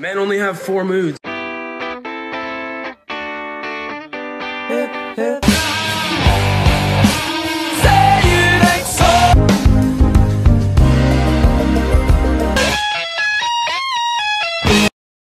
Men only have four moods. hip, hip.